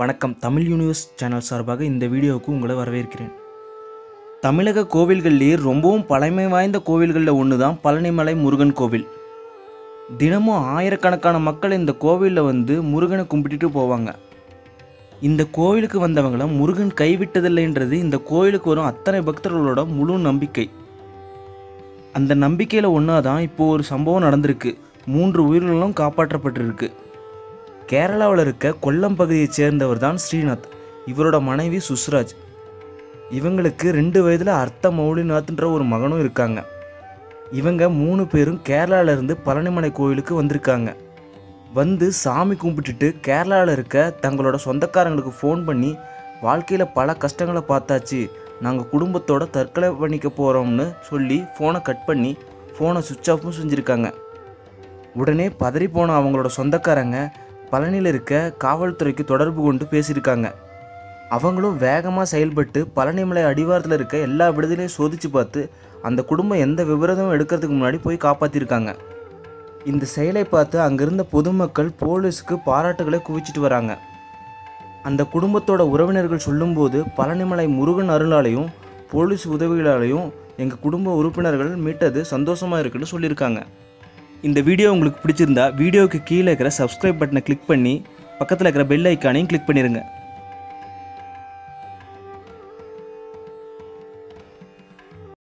வணக்கம் Tamil universe channel சார்பாக இந்த வீடியோவுக்கு உங்களை வரவேற்கிறேன். தமிழக கோவில்கள்லேயே ரொம்பவும் பழமை வாய்ந்த கோவில்களில் ஒன்று தான் பழனிமலை முருகன் கோவில். தினமும் ஆயிரக்கணக்கான மக்கள் இந்த கோவிலில் வந்து முருகனை கும்பிட்டுட்டு போவாங்க. இந்த கோவிலுக்கு வந்தவங்கள முருகன் கைவிட்டதில்லைன்றது இந்த கோவிலுக்கு வரும் அத்தனை பக்தர்களோட முழு நம்பிக்கை. அந்த நம்பிக்கையில் ஒன்றா தான் இப்போ ஒரு சம்பவம் நடந்திருக்கு. மூன்று உயிர்களும் காப்பாற்றப்பட்டிருக்கு. கேரளாவில் இருக்க கொல்லம் பகுதியைச் சேர்ந்தவர் தான் ஸ்ரீநாத். இவரோட மனைவி சுஸ்ராஜ் இவங்களுக்கு ரெண்டு வயதில் அர்த்த மௌலிநாத்ன்ற ஒரு மகனும் இருக்காங்க. இவங்க மூணு பேரும் கேரளாவிலேருந்து பழனிமலை கோயிலுக்கு வந்திருக்காங்க. வந்து சாமி கும்பிட்டுட்டு கேரளாவில் இருக்க தங்களோட சொந்தக்காரங்களுக்கு ஃபோன் பண்ணி வாழ்க்கையில் பல கஷ்டங்களை பார்த்தாச்சு. நாங்கள் குடும்பத்தோட தற்கொலை பண்ணிக்க போகிறோம்னு சொல்லி ஃபோனை கட் பண்ணி ஃபோனை சுவிட்ச் ஆஃபும் செஞ்சுருக்காங்க. உடனே பதறி போன அவங்களோட சொந்தக்காரங்க பழனியில் இருக்க காவல்துறைக்கு தொடர்பு கொண்டு பேசியிருக்காங்க. அவங்களும் வேகமாக செயல்பட்டு பழனிமலை அடிவாரத்தில் இருக்க எல்லா விடுதலையும் சோதிச்சு பார்த்து அந்த குடும்பம் எந்த விபரீதமும் எடுக்கிறதுக்கு முன்னாடி போய் காப்பாற்றிருக்காங்க இந்த செயலை பார்த்து அங்கிருந்த பொதுமக்கள் போலீஸுக்கு பாராட்டுகளை குவிச்சிட்டு வராங்க. அந்த குடும்பத்தோட உறவினர்கள் சொல்லும்போது பழனிமலை முருகன் அருளாலையும் போலீஸ் உதவிகளாலையும் எங்கள் குடும்ப உறுப்பினர்கள் மீட்டது சந்தோஷமாக இருக்குன்னு சொல்லியிருக்காங்க. இந்த வீடியோ உங்களுக்கு பிடிச்சிருந்தா வீடியோவுக்கு கீழே இருக்கிற சப்ஸ்கிரைப் பட்டனை கிளிக் பண்ணி பக்கத்தில் இருக்கிற பெல் ஐக்கானையும் கிளிக் பண்ணிடுங்க